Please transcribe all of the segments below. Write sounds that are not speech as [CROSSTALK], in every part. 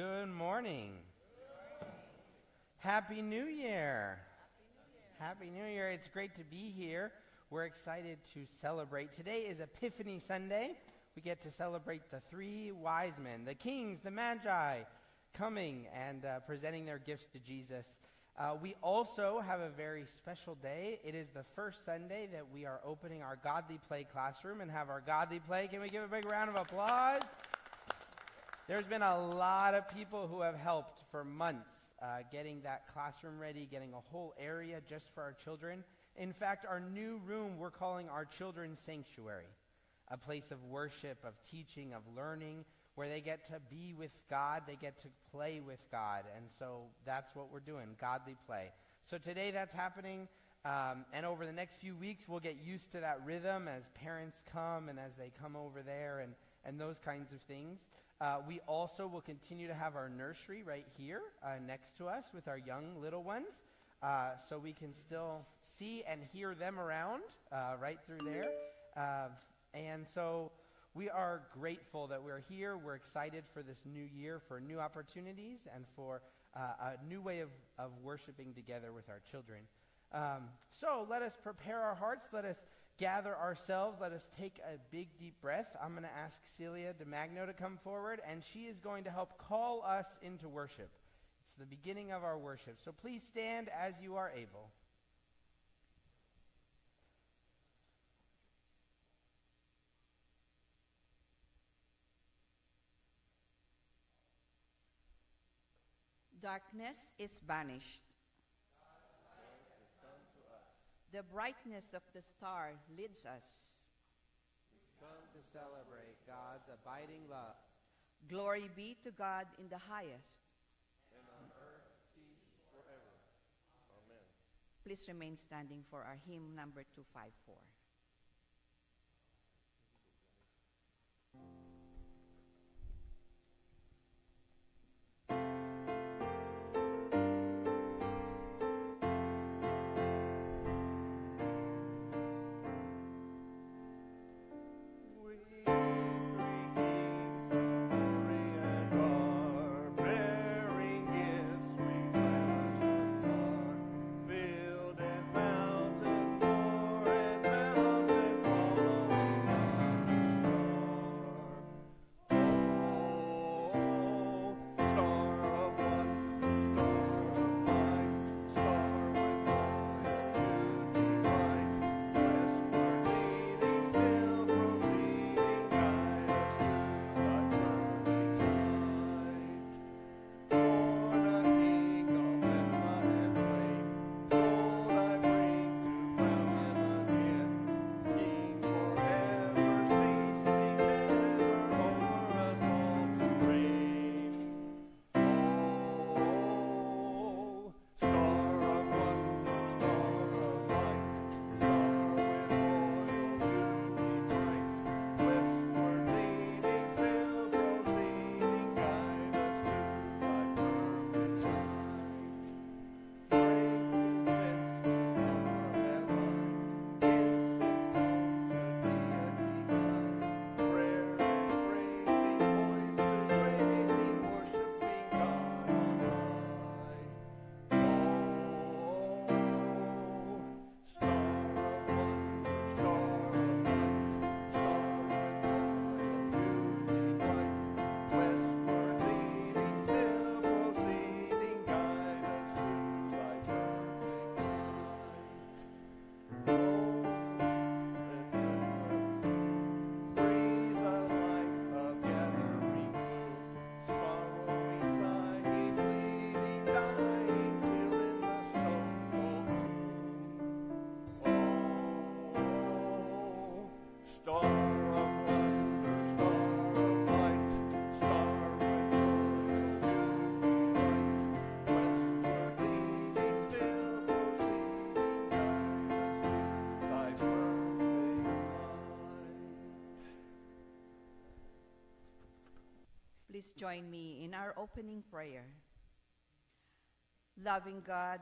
Good morning. Happy New Year. Happy New Year. It's great to be here. We're excited to celebrate. Today is Epiphany Sunday. We get to celebrate the three wise men, the kings, the magi, coming and uh, presenting their gifts to Jesus. Uh, we also have a very special day. It is the first Sunday that we are opening our Godly Play classroom and have our Godly Play. Can we give a big round of applause? There's been a lot of people who have helped for months uh, getting that classroom ready, getting a whole area just for our children. In fact, our new room we're calling our Children's Sanctuary, a place of worship, of teaching, of learning, where they get to be with God, they get to play with God. And so that's what we're doing, godly play. So today that's happening. Um, and over the next few weeks, we'll get used to that rhythm as parents come and as they come over there and, and those kinds of things. Uh, we also will continue to have our nursery right here uh, next to us with our young little ones. Uh, so we can still see and hear them around uh, right through there. Uh, and so we are grateful that we're here. We're excited for this new year, for new opportunities, and for uh, a new way of, of worshiping together with our children. Um, so let us prepare our hearts. Let us gather ourselves. Let us take a big, deep breath. I'm going to ask Celia DeMagno to come forward, and she is going to help call us into worship. It's the beginning of our worship. So please stand as you are able. Darkness is banished. The brightness of the star leads us. Come to celebrate God's abiding love. Glory be to God in the highest. And on earth, peace forever. Amen. Please remain standing for our hymn number 254. Please join me in our opening prayer. Loving God,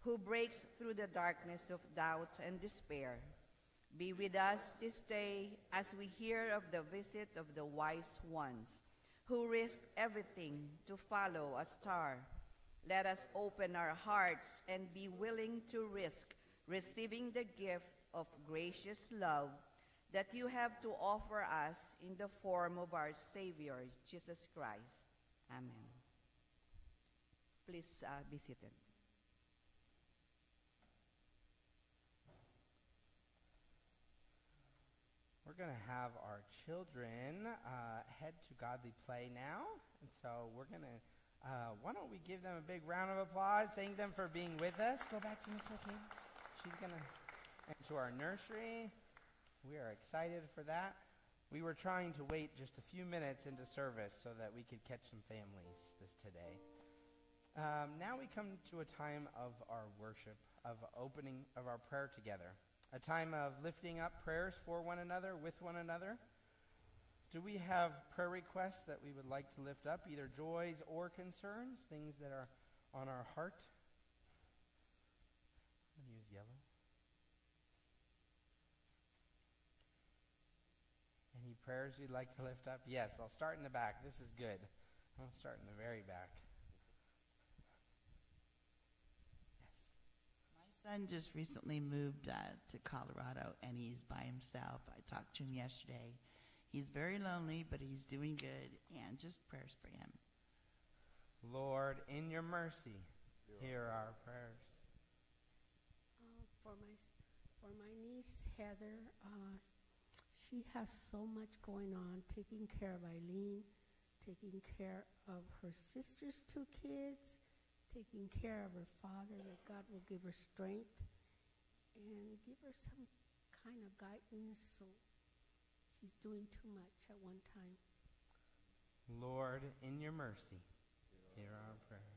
who breaks through the darkness of doubt and despair, be with us this day as we hear of the visit of the wise ones who risked everything to follow a star. Let us open our hearts and be willing to risk receiving the gift of gracious love that you have to offer us in the form of our Savior, Jesus Christ. Amen. Please uh, be seated. We're going to have our children uh, head to Godly Play now. And so we're going to, uh, why don't we give them a big round of applause? Thank them for being with us. Go back to Miss O'Kane. She's going to, to our nursery. We are excited for that. We were trying to wait just a few minutes into service so that we could catch some families this today. Um, now we come to a time of our worship, of opening of our prayer together a time of lifting up prayers for one another, with one another. Do we have prayer requests that we would like to lift up, either joys or concerns, things that are on our heart? I'm going to use yellow. Any prayers you'd like to lift up? Yes, I'll start in the back. This is good. I'll start in the very back. Yes. My son just recently moved uh, to Colorado and he's by himself. I talked to him yesterday. He's very lonely, but he's doing good, and just prayers for him. Lord, in your mercy, hear our prayers. Uh, for my for my niece Heather, uh, she has so much going on, taking care of Eileen, taking care of her sister's two kids, taking care of her father, that God will give her strength and give her some kind of guidance so she's doing too much at one time. Lord, in your mercy, hear our prayers.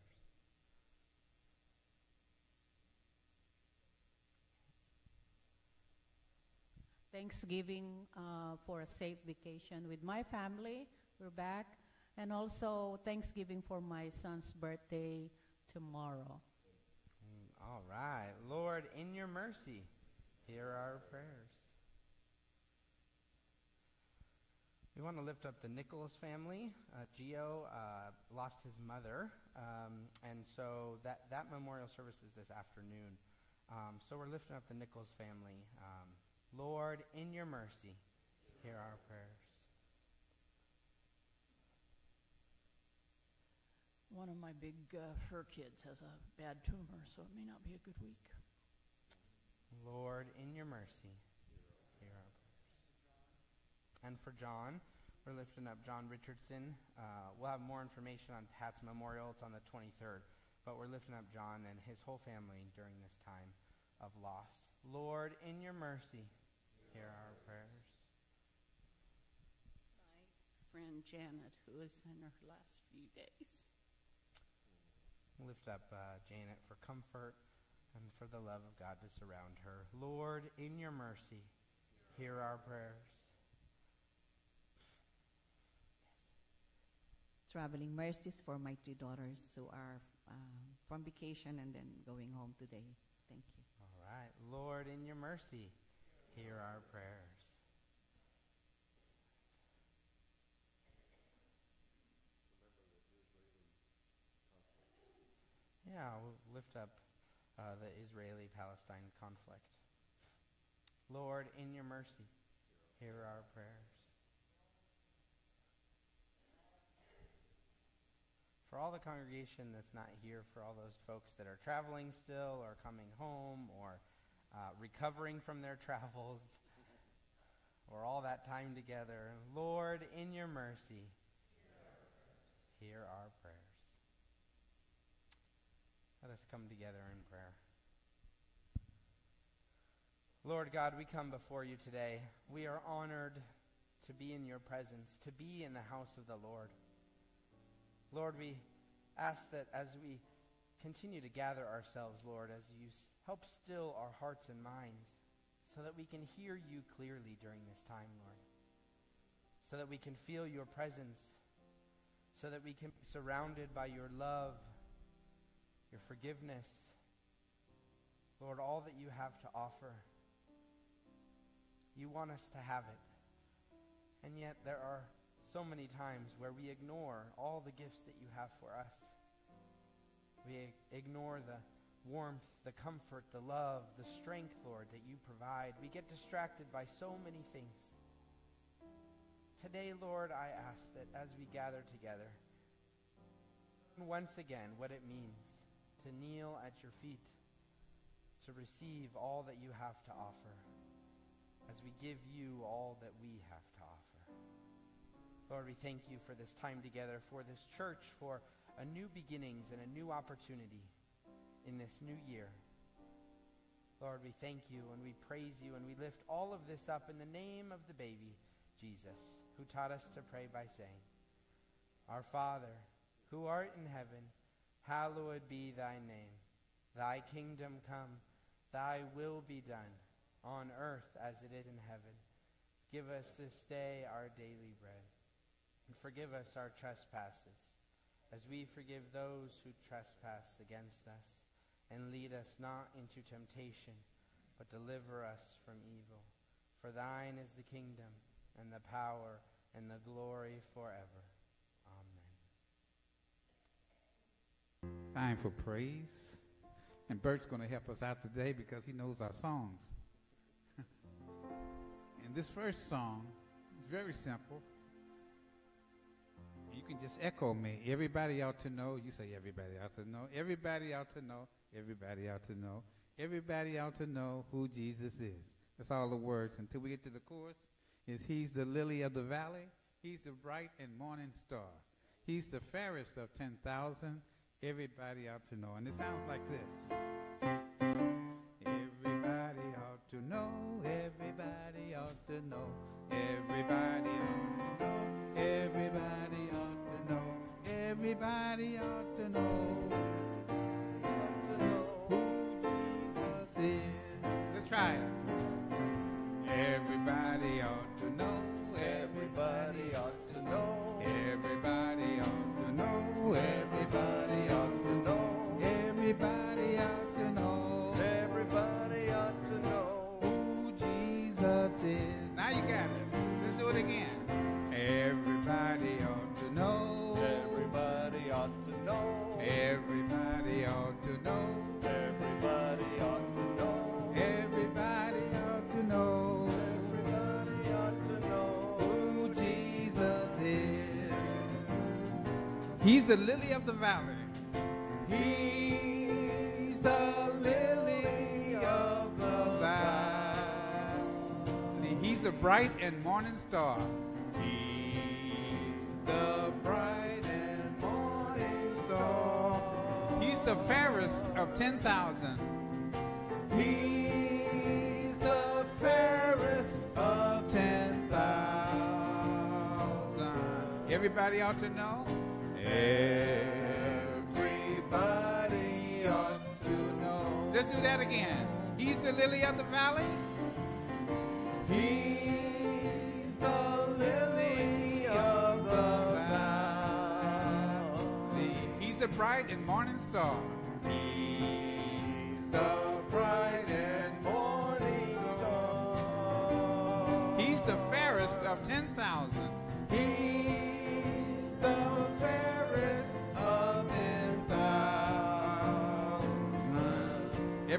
Thanksgiving uh, for a safe vacation with my family. We're back. And also Thanksgiving for my son's birthday tomorrow. Mm, all right. Lord, in your mercy, hear our prayers. We want to lift up the Nicholas family. Uh, Gio uh, lost his mother, um, and so that, that memorial service is this afternoon. Um, so we're lifting up the Nichols family. Um, Lord, in your mercy, hear our prayers. One of my big uh, fur kids has a bad tumor, so it may not be a good week. Lord, in your mercy, hear our prayers. And for John, we're lifting up John Richardson. Uh, we'll have more information on Pat's memorial. It's on the 23rd. But we're lifting up John and his whole family during this time of loss. Lord, in your mercy, hear our prayers. My friend Janet, who is in her last few days. Lift up uh, Janet for comfort and for the love of God to surround her. Lord, in your mercy, hear our prayers. Traveling mercies for my three daughters who are uh, from vacation and then going home today. Thank you. All right. Lord, in your mercy, hear our prayers. Yeah, we'll lift up uh, the Israeli Palestine conflict. Lord, in your mercy, hear our prayers. For all the congregation that's not here, for all those folks that are traveling still or coming home or uh, recovering from their travels or all that time together, Lord, in your mercy, hear our prayers. Let us come together in prayer. Lord God, we come before you today. We are honored to be in your presence, to be in the house of the Lord. Lord, we ask that as we continue to gather ourselves, Lord, as you help still our hearts and minds, so that we can hear you clearly during this time, Lord, so that we can feel your presence, so that we can be surrounded by your love your forgiveness, Lord, all that you have to offer. You want us to have it. And yet there are so many times where we ignore all the gifts that you have for us. We ignore the warmth, the comfort, the love, the strength, Lord, that you provide. We get distracted by so many things. Today, Lord, I ask that as we gather together, once again what it means to kneel at your feet, to receive all that you have to offer, as we give you all that we have to offer. Lord, we thank you for this time together, for this church, for a new beginnings and a new opportunity in this new year. Lord, we thank you and we praise you and we lift all of this up in the name of the baby, Jesus, who taught us to pray by saying, Our Father, who art in heaven, hallowed be thy name. Thy kingdom come, thy will be done, on earth as it is in heaven. Give us this day our daily bread, and forgive us our trespasses, as we forgive those who trespass against us. And lead us not into temptation, but deliver us from evil. For thine is the kingdom, and the power, and the glory forever. Amen. Time for praise. And Bert's going to help us out today because he knows our songs. [LAUGHS] and this first song is very simple. Can just echo me. Everybody ought to know. You say everybody ought to know. Everybody ought to know. Everybody ought to know. Everybody ought to know who Jesus is. That's all the words until we get to the chorus. Is he's the lily of the valley. He's the bright and morning star. He's the fairest of 10,000 everybody ought to know. And it sounds like this. Everybody ought to know, everybody ought to know, everybody everybody ought to know, the lily of the valley. He's the lily of the valley. He's the bright and morning star. He's the bright and morning star. He's the fairest of 10,000. He's the fairest of 10,000. Everybody ought to know. Everybody ought to know. Let's do that again. He's the lily of the valley. He's the lily of the valley. He's the bright and morning star. He's the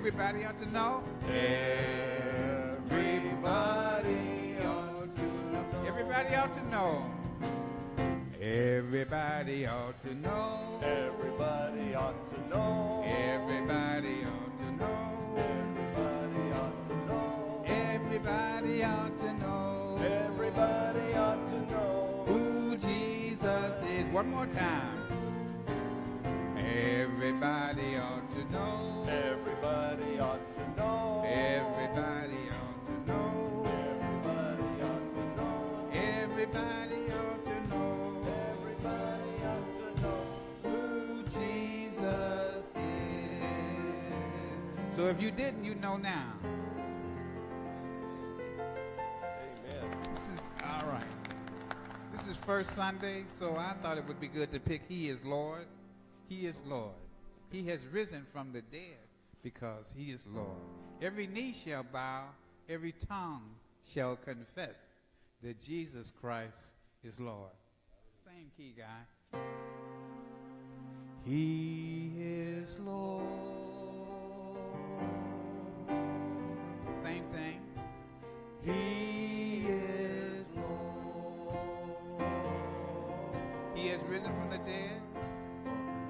Everybody ought to know. Everybody ought to know. Everybody ought to know. Everybody ought to know. Everybody ought to know. Everybody ought to know. Everybody ought to know. Everybody ought to know. Everybody ought to know. who Jesus is. One more time. Everybody ought to know. So if you didn't, you know now. Amen. This is all right. This is first Sunday, so I thought it would be good to pick He is Lord. He is Lord. He has risen from the dead because He is Lord. Every knee shall bow, every tongue shall confess that Jesus Christ is Lord. Same key, guy. He is Lord. Thing. He is Lord. He has risen from the dead.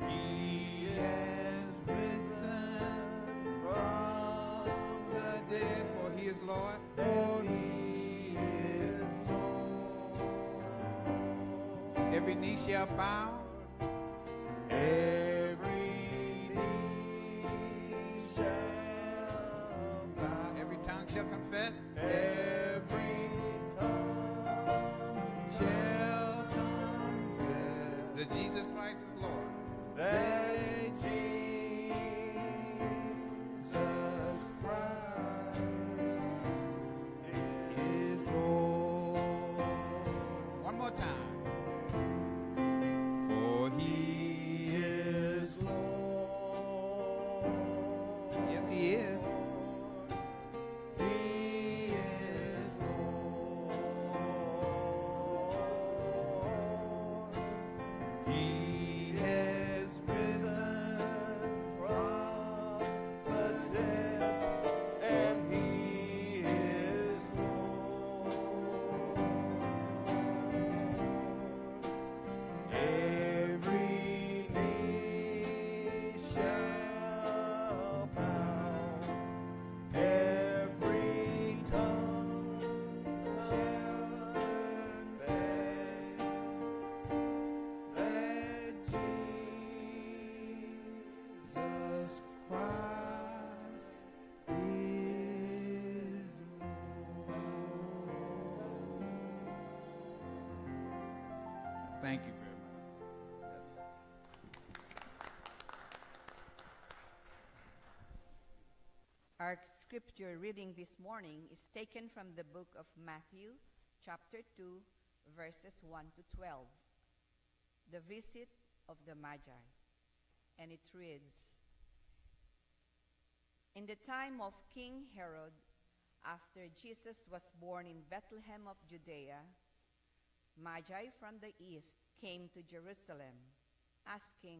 He has risen from the dead, for he is Lord. For he is Lord. Every knee shall bow. Every Our scripture reading this morning is taken from the book of Matthew, chapter 2, verses 1 to 12. The visit of the Magi. And it reads In the time of King Herod, after Jesus was born in Bethlehem of Judea, Magi from the east came to Jerusalem, asking,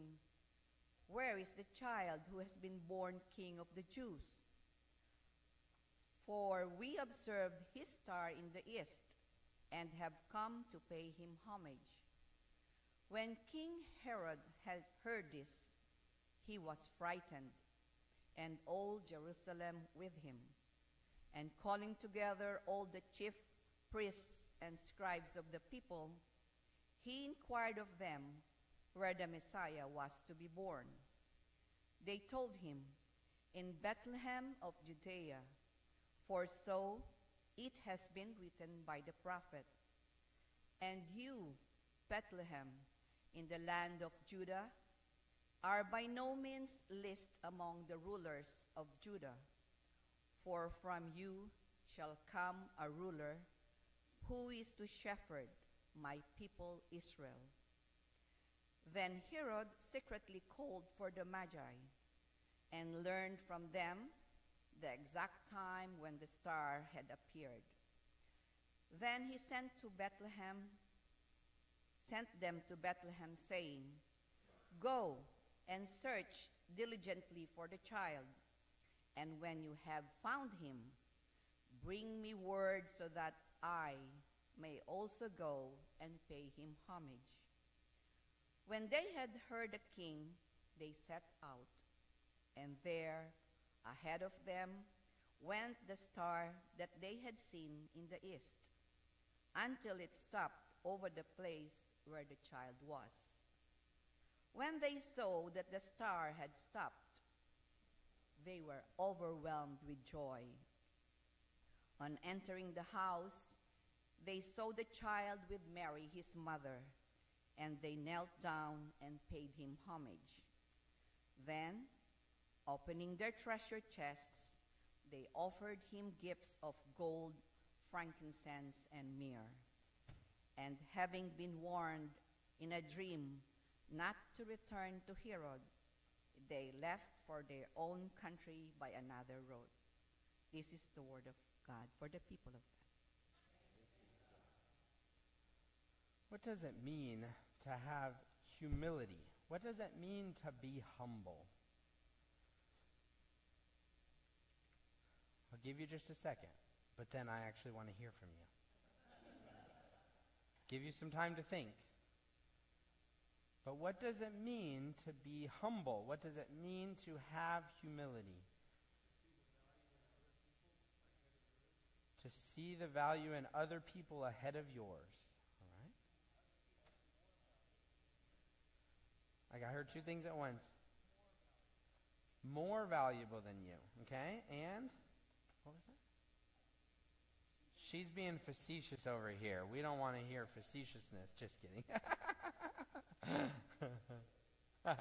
Where is the child who has been born King of the Jews? For we observed his star in the east and have come to pay him homage. When King Herod had heard this, he was frightened, and all Jerusalem with him. And calling together all the chief priests and scribes of the people, he inquired of them where the Messiah was to be born. They told him, In Bethlehem of Judea, for so it has been written by the prophet. And you, Bethlehem, in the land of Judah, are by no means least among the rulers of Judah, for from you shall come a ruler who is to shepherd my people Israel. Then Herod secretly called for the Magi and learned from them the exact time when the star had appeared. Then he sent to Bethlehem, sent them to Bethlehem, saying, Go and search diligently for the child, and when you have found him, bring me word so that I may also go and pay him homage. When they had heard the king, they set out, and there, ahead of them, went the star that they had seen in the east, until it stopped over the place where the child was. When they saw that the star had stopped, they were overwhelmed with joy. On entering the house, they saw the child with Mary, his mother, and they knelt down and paid him homage. Then, opening their treasure chests, they offered him gifts of gold, frankincense, and myrrh. And having been warned in a dream not to return to Herod, they left for their own country by another road. This is the word of God for the people of God. what does it mean to have humility? What does it mean to be humble? I'll give you just a second, but then I actually want to hear from you. give you some time to think. But what does it mean to be humble? What does it mean to have humility? To see the value in other people ahead of yours. All right? Like I heard two things at once. More valuable than you, okay? And? She's being facetious over here. We don't want to hear facetiousness. Just kidding. [LAUGHS]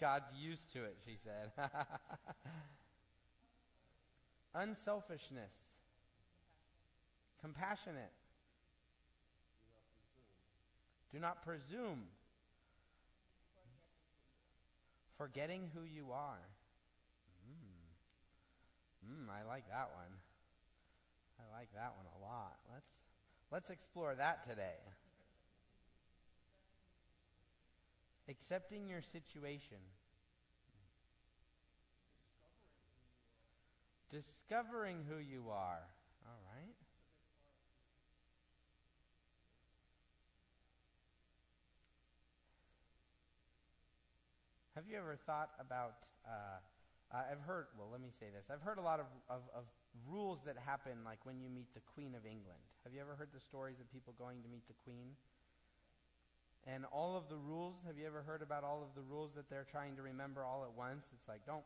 God's used to it, she said. [LAUGHS] Unselfishness. Compassionate. Do not presume. Forgetting who you are. Mm. Mm, I like that one. I like that one a lot. Let's let's explore that today. Accepting your situation. Discovering who you are. All right. Have you ever thought about? Uh, uh, I've heard. Well, let me say this. I've heard a lot of, of, of rules that happen, like when you meet the Queen of England. Have you ever heard the stories of people going to meet the Queen? And all of the rules, have you ever heard about all of the rules that they're trying to remember all at once? It's like, don't,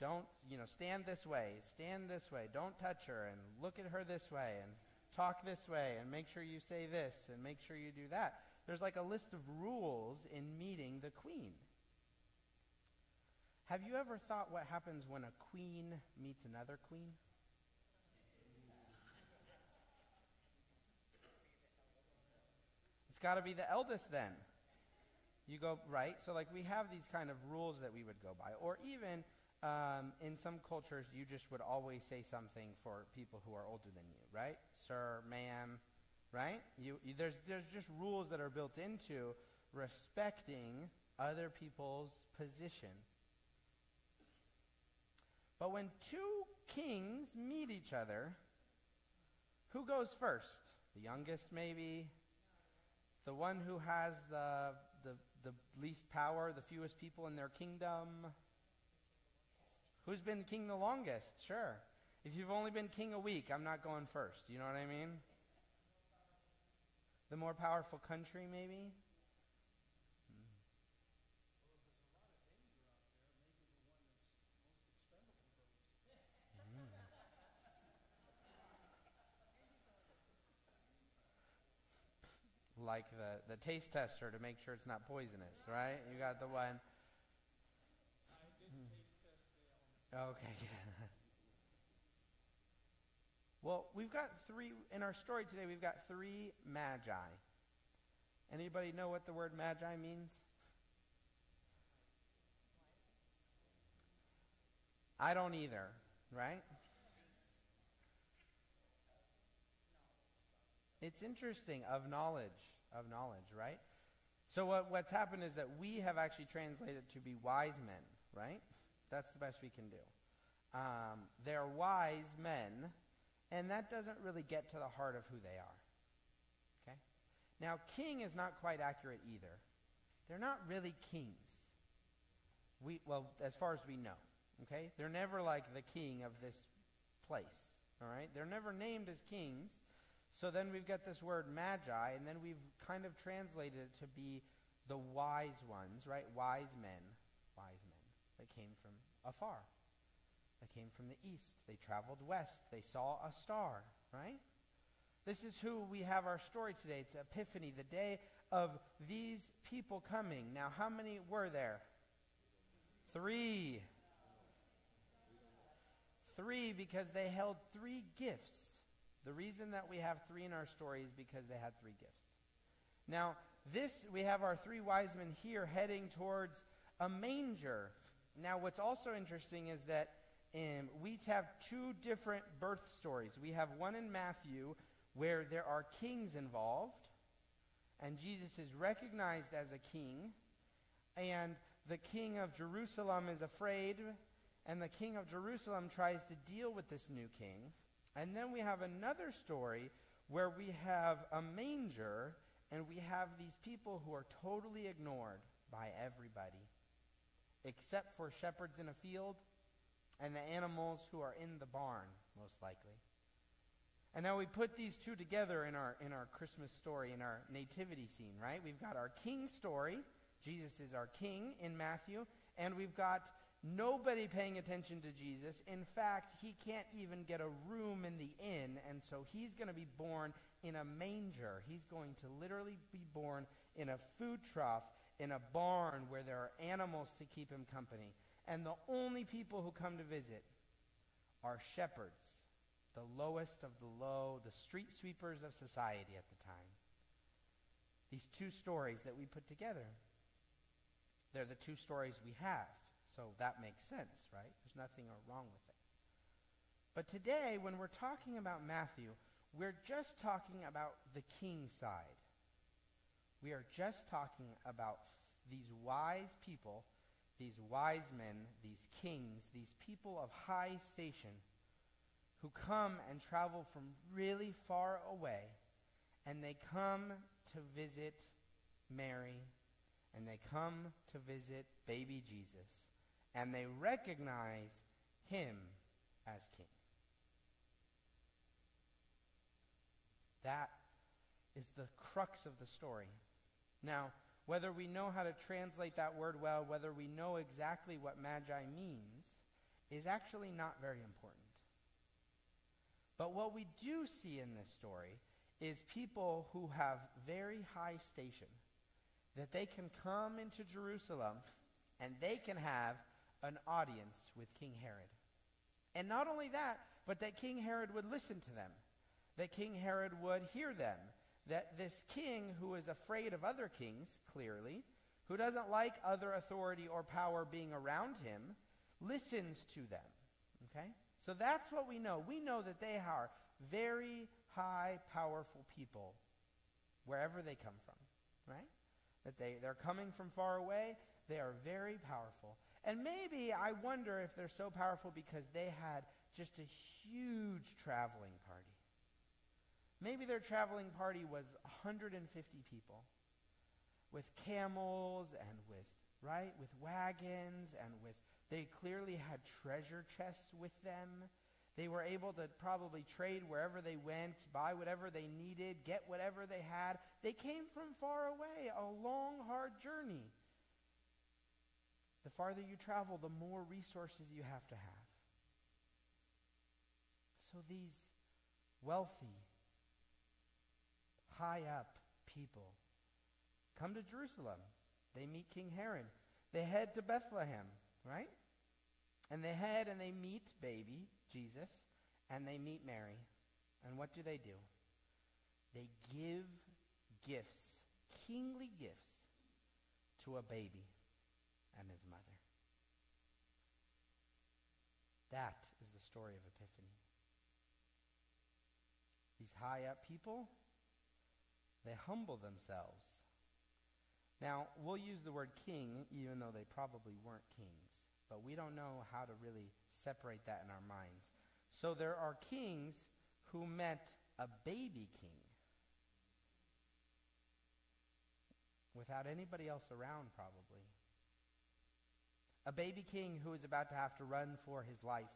don't, you know, stand this way, stand this way, don't touch her, and look at her this way, and talk this way, and make sure you say this, and make sure you do that. There's like a list of rules in meeting the queen. Have you ever thought what happens when a queen meets another queen? Got to be the eldest then. You go, right? So, like, we have these kind of rules that we would go by. Or even um, in some cultures, you just would always say something for people who are older than you, right? Sir, ma'am, right? You, you, there's, there's just rules that are built into respecting other people's position. But when two kings meet each other, who goes first? The youngest, maybe? The one who has the, the, the least power, the fewest people in their kingdom? Who's been king the longest? Sure. If you've only been king a week, I'm not going first. You know what I mean? The more powerful country, maybe? Like the, the taste tester to make sure it's not poisonous, right? You got the one. Okay. [LAUGHS] well, we've got three in our story today. We've got three magi. Anybody know what the word magi means? I don't either, right? It's interesting of knowledge, of knowledge, right? So what, what's happened is that we have actually translated to be wise men, right? That's the best we can do. Um, they're wise men, and that doesn't really get to the heart of who they are. Okay? Now, king is not quite accurate either. They're not really kings. We, well, as far as we know, okay? They're never like the king of this place, all right? They're never named as kings. So then we've got this word magi, and then we've kind of translated it to be the wise ones, right? Wise men, wise men that came from afar. They came from the east. They traveled west. They saw a star, right? This is who we have our story today. It's Epiphany, the day of these people coming. Now, how many were there? Three. Three because they held three gifts. The reason that we have three in our story is because they had three gifts. Now, this, we have our three wise men here heading towards a manger. Now, what's also interesting is that um, we have two different birth stories. We have one in Matthew where there are kings involved, and Jesus is recognized as a king, and the king of Jerusalem is afraid, and the king of Jerusalem tries to deal with this new king. And then we have another story where we have a manger and we have these people who are totally ignored by everybody, except for shepherds in a field and the animals who are in the barn, most likely. And now we put these two together in our, in our Christmas story, in our nativity scene, right? We've got our king story. Jesus is our king in Matthew. And we've got nobody paying attention to Jesus. In fact, he can't even get a room in the inn. And so he's going to be born in a manger. He's going to literally be born in a food trough, in a barn where there are animals to keep him company. And the only people who come to visit are shepherds the lowest of the low, the street sweepers of society at the time. These two stories that we put together, they're the two stories we have. So that makes sense, right? There's nothing wrong with it. But today, when we're talking about Matthew, we're just talking about the king side. We are just talking about these wise people, these wise men, these kings, these people of high station who come and travel from really far away, and they come to visit Mary, and they come to visit baby Jesus, and they recognize him as king. That is the crux of the story. Now, whether we know how to translate that word well, whether we know exactly what magi means, is actually not very important. But what we do see in this story is people who have very high station, that they can come into Jerusalem and they can have an audience with King Herod. And not only that, but that King Herod would listen to them, that King Herod would hear them, that this king who is afraid of other kings, clearly, who doesn't like other authority or power being around him, listens to them. Okay? So that's what we know. We know that they are very high, powerful people wherever they come from, right? That they, they're coming from far away. They are very powerful. And maybe I wonder if they're so powerful because they had just a huge traveling party. Maybe their traveling party was 150 people with camels and with, right, with wagons and with they clearly had treasure chests with them. They were able to probably trade wherever they went, buy whatever they needed, get whatever they had. They came from far away, a long, hard journey. The farther you travel, the more resources you have to have. So these wealthy, high up people come to Jerusalem. They meet King Herod. They head to Bethlehem, right? And they head and they meet baby, Jesus, and they meet Mary. And what do they do? They give gifts, kingly gifts, to a baby and his mother. That is the story of Epiphany. These high up people, they humble themselves. Now, we'll use the word king, even though they probably weren't kings but we don't know how to really separate that in our minds. So there are kings who met a baby king without anybody else around, probably. A baby king who is about to have to run for his life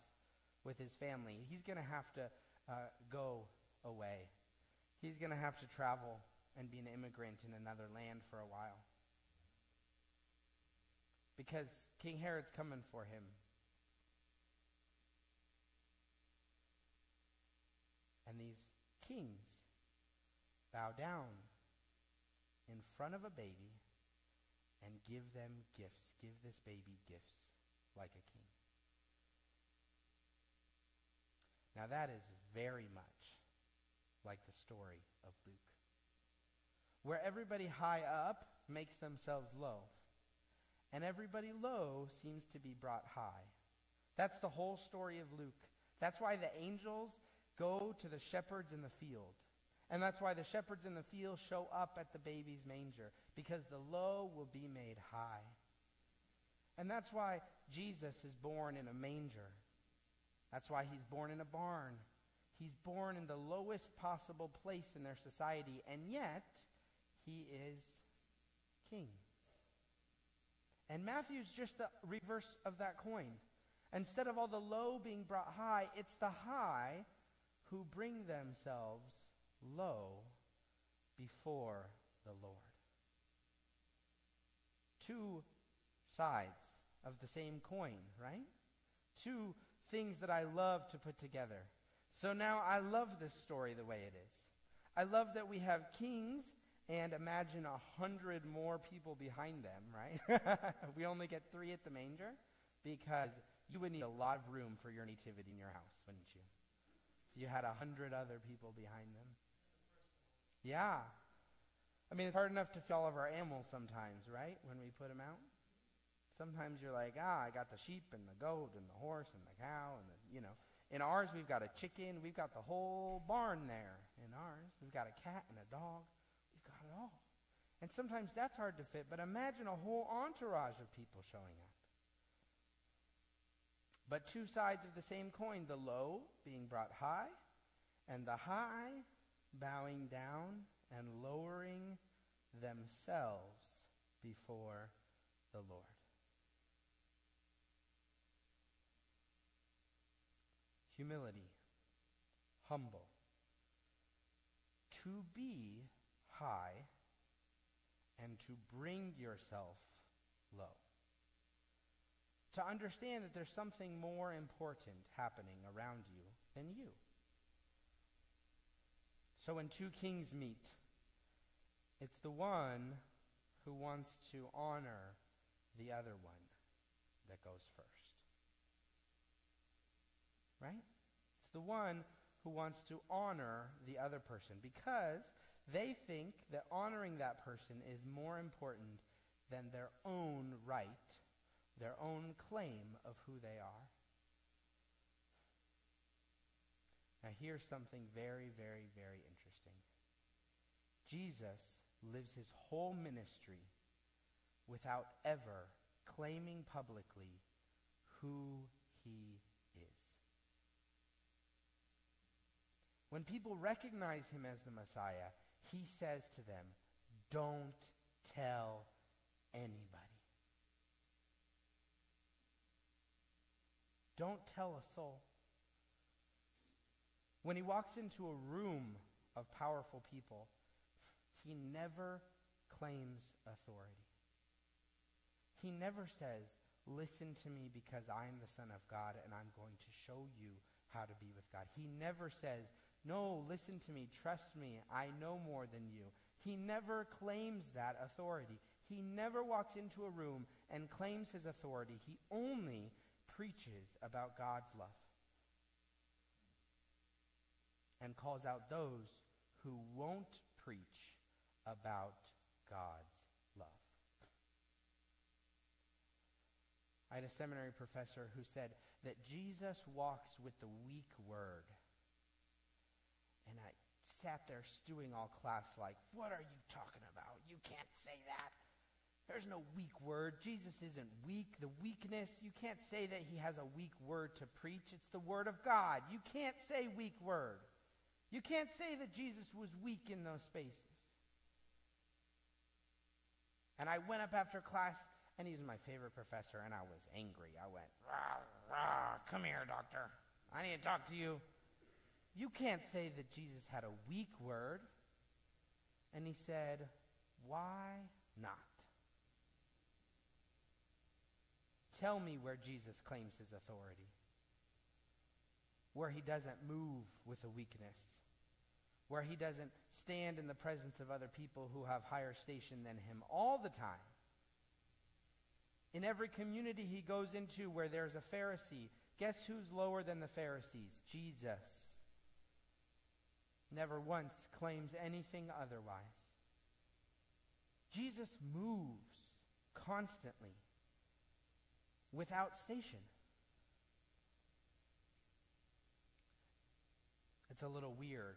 with his family. He's going to have to uh, go away. He's going to have to travel and be an immigrant in another land for a while. Because King Herod's coming for him. And these kings bow down in front of a baby and give them gifts. Give this baby gifts like a king. Now, that is very much like the story of Luke, where everybody high up makes themselves low and everybody low seems to be brought high. That's the whole story of Luke. That's why the angels go to the shepherds in the field. And that's why the shepherds in the field show up at the baby's manger, because the low will be made high. And that's why Jesus is born in a manger. That's why he's born in a barn. He's born in the lowest possible place in their society, and yet he is king. And Matthew's just the reverse of that coin. Instead of all the low being brought high, it's the high who bring themselves low before the Lord. Two sides of the same coin, right? Two things that I love to put together. So now I love this story the way it is. I love that we have kings and imagine a hundred more people behind them, right? [LAUGHS] we only get three at the manger because you would need a lot of room for your nativity in your house, wouldn't you? You had a hundred other people behind them. Yeah. I mean, it's hard enough to fit all of our animals sometimes, right? When we put them out. Sometimes you're like, ah, I got the sheep and the goat and the horse and the cow and the, you know. In ours, we've got a chicken. We've got the whole barn there. In ours, we've got a cat and a dog. We've got it all. And sometimes that's hard to fit, but imagine a whole entourage of people showing up. But two sides of the same coin the low being brought high, and the high bowing down and lowering themselves before the Lord. Humility, humble. To be high and to bring yourself low. To understand that there's something more important happening around you than you. So when two kings meet, it's the one who wants to honor the other one that goes first. Right? It's the one who wants to honor the other person because they think that honoring that person is more important than their own right, their own claim of who they are. Now, here's something very, very, very interesting. Jesus lives his whole ministry without ever claiming publicly who he is. When people recognize him as the Messiah, he says to them, Don't tell anybody. Don't tell a soul. When he walks into a room of powerful people, he never claims authority. He never says, Listen to me because I am the Son of God and I'm going to show you how to be with God. He never says, No, listen to me, trust me, I know more than you. He never claims that authority. He never walks into a room and claims his authority. He only preaches about God's love and calls out those who won't preach about God's love. I had a seminary professor who said that Jesus walks with the weak word. Sat there stewing all class like, what are you talking about? You can't say that. There's no weak word. Jesus isn't weak. The weakness, you can't say that he has a weak word to preach. It's the word of God. You can't say weak word. You can't say that Jesus was weak in those spaces. And I went up after class, and he was my favorite professor, and I was angry. I went, rah, rah, come here, doctor. I need to talk to you. You can't say that Jesus had a weak word. And he said, Why not? Tell me where Jesus claims his authority, where he doesn't move with a weakness where he doesn't stand in the presence of other people who have higher station than him all the time. In every community he goes into where there's a Pharisee, guess who's lower than the Pharisees? Jesus. Never once claims anything otherwise. Jesus moves constantly without station. It's a little weird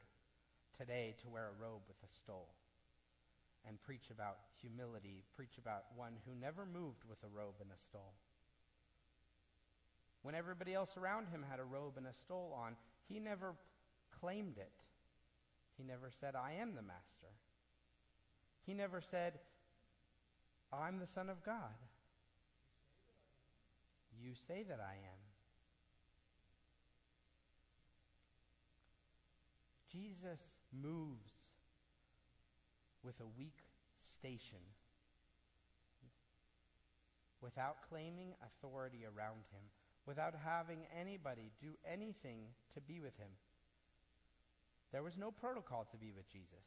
today to wear a robe with a stole and preach about humility, preach about one who never moved with a robe and a stole. When everybody else around him had a robe and a stole on, he never claimed it. He never said, I am the master. He never said, I'm the Son of God. You say that I am. Jesus moves with a weak station without claiming authority around him, without having anybody do anything to be with him. There was no protocol to be with Jesus.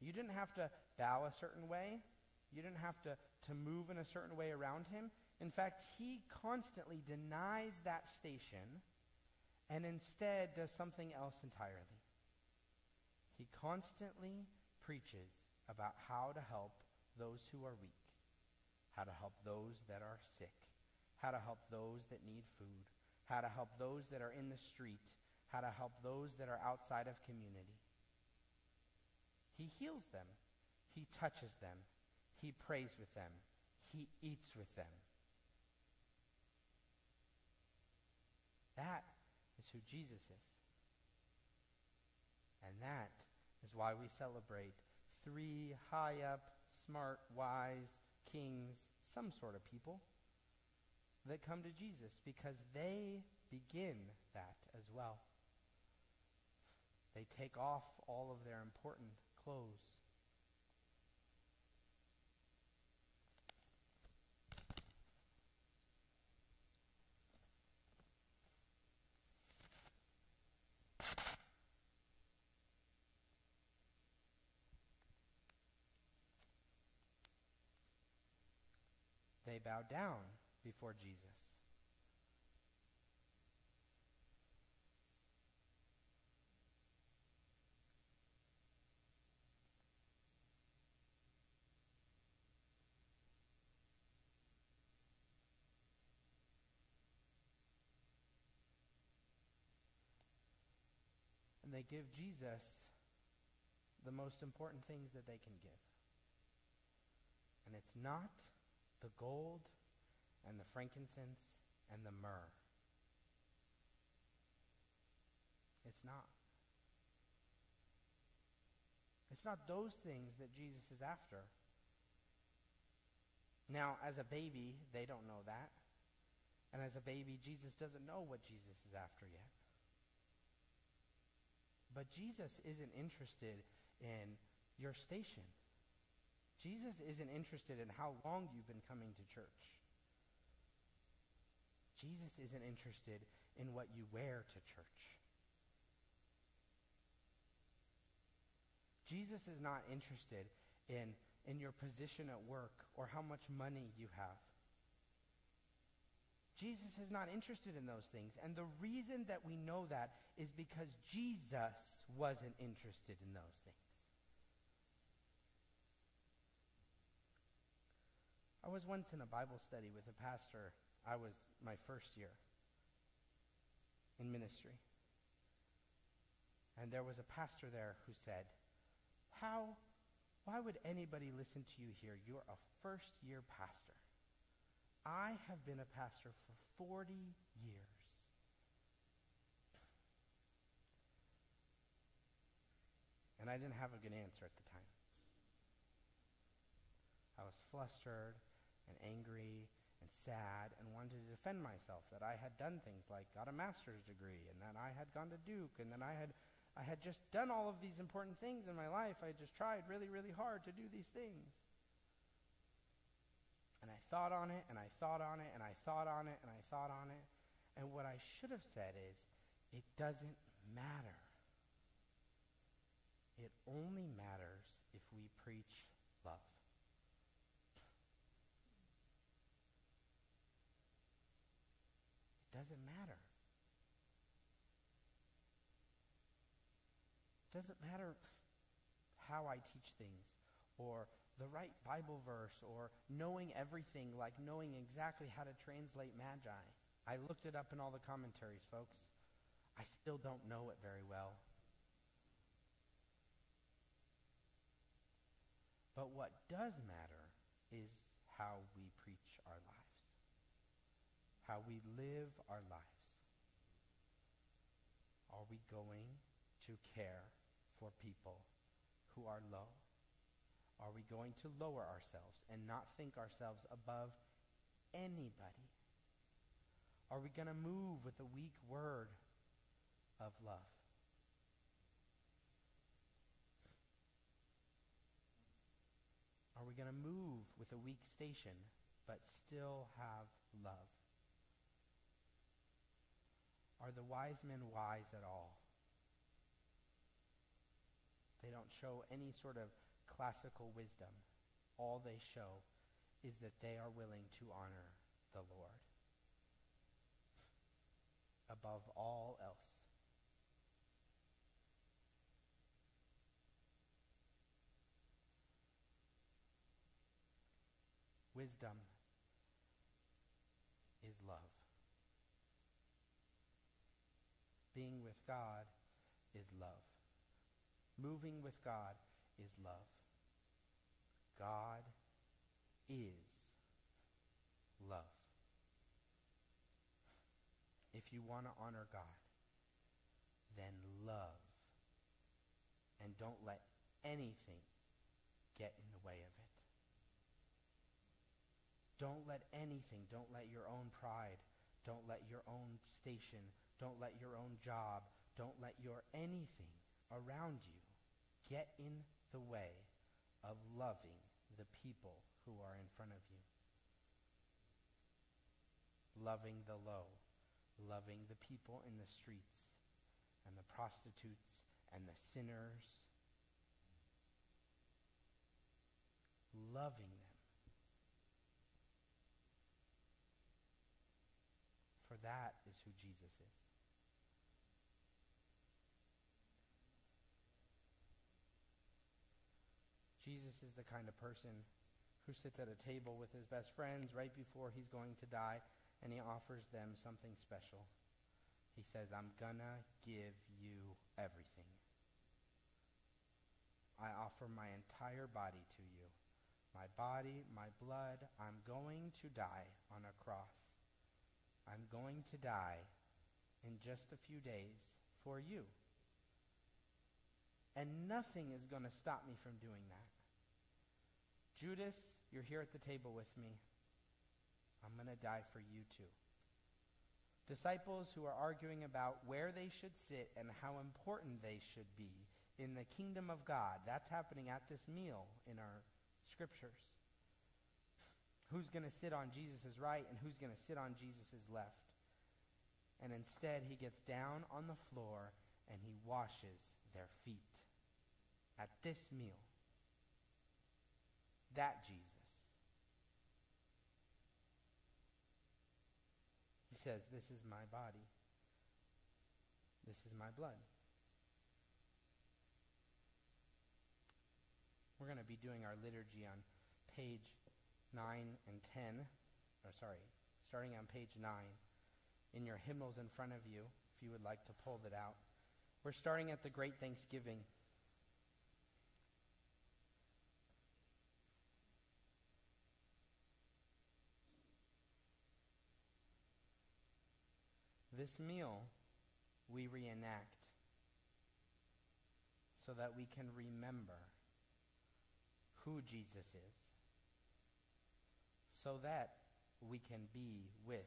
You didn't have to bow a certain way. You didn't have to, to move in a certain way around him. In fact, he constantly denies that station and instead does something else entirely. He constantly preaches about how to help those who are weak, how to help those that are sick, how to help those that need food, how to help those that are in the street, how to help those that are outside of community. He heals them. He touches them. He prays with them. He eats with them. That is who Jesus is. And that is why we celebrate three high up, smart, wise kings, some sort of people that come to Jesus because they begin that as well. They take off all of their important clothes. They bow down before Jesus. And they give Jesus the most important things that they can give. And it's not the gold and the frankincense and the myrrh. It's not. It's not those things that Jesus is after. Now, as a baby, they don't know that. And as a baby, Jesus doesn't know what Jesus is after yet. But Jesus isn't interested in your station. Jesus isn't interested in how long you've been coming to church. Jesus isn't interested in what you wear to church. Jesus is not interested in, in your position at work or how much money you have. Jesus is not interested in those things. And the reason that we know that is because Jesus wasn't interested in those things. I was once in a Bible study with a pastor. I was my first year in ministry. And there was a pastor there who said, How, why would anybody listen to you here? You're a first year pastor. I have been a pastor for 40 years. And I didn't have a good answer at the time. I was flustered and angry and sad and wanted to defend myself that I had done things like got a master's degree and that I had gone to Duke and that I had I had just done all of these important things in my life. I had just tried really, really hard to do these things. And I thought on it and I thought on it and I thought on it and I thought on it. And what I should have said is, it doesn't matter. It only matters if we preach love. It doesn't matter. It doesn't matter how I teach things or the right Bible verse or knowing everything, like knowing exactly how to translate magi. I looked it up in all the commentaries, folks. I still don't know it very well. But what does matter is how we preach our lives, how we live our lives. Are we going to care for people who are low? Are we going to lower ourselves and not think ourselves above anybody? Are we going to move with a weak word of love? Are we going to move with a weak station but still have love? Are the wise men wise at all? They don't show any sort of classical wisdom. All they show is that they are willing to honor the Lord above all else. Wisdom is love. Being with God is love. Moving with God is love. God is love. If you want to honor God, then love. And don't let anything get in the way of it. Don't let anything, don't let your own pride, don't let your own station, don't let your own job, don't let your anything around you get in the way of loving the people who are in front of you. Loving the low, loving the people in the streets and the prostitutes and the sinners. Loving them. For that is who Jesus is. Jesus is the kind of person who sits at a table with his best friends right before he's going to die, and he offers them something special. He says, I'm gonna give you everything. I offer my entire body to you. My body, my blood, I'm going to die on a cross. I'm going to die in just a few days for you. And nothing is going to stop me from doing that. Judas, you're here at the table with me. I'm going to die for you too. Disciples who are arguing about where they should sit and how important they should be in the kingdom of God. That's happening at this meal in our scriptures. Who's going to sit on Jesus' right and who's going to sit on Jesus' left? And instead, he gets down on the floor and he washes their feet at this meal that Jesus. He says, This is my body. This is my blood. We're going to be doing our liturgy on page 9 and 10. Or sorry, starting on page 9 in your hymnals in front of you, if you would like to pull that out. We're starting at the Great Thanksgiving. This meal we reenact so that we can remember who Jesus is, so that we can be with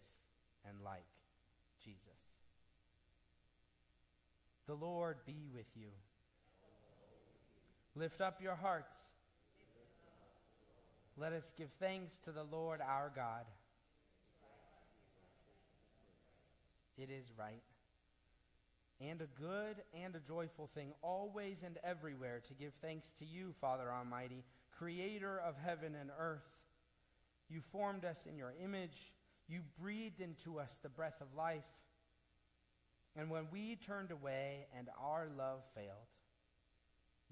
and like Jesus. The Lord be with you. Lift up your hearts. Let us give thanks to the Lord our God. It is right. And a good and a joyful thing, always and everywhere, to give thanks to you, Father Almighty, creator of heaven and earth. You formed us in your image. You breathed into us the breath of life. And when we turned away and our love failed,